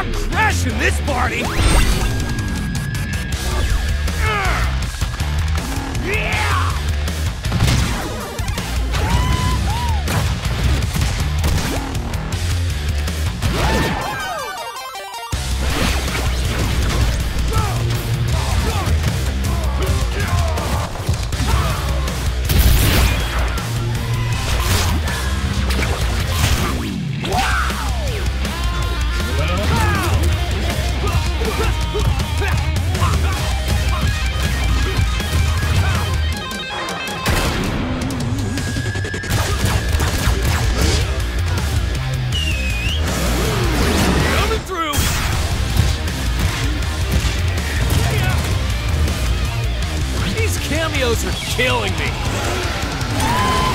I'm crashing this party! videos are killing me.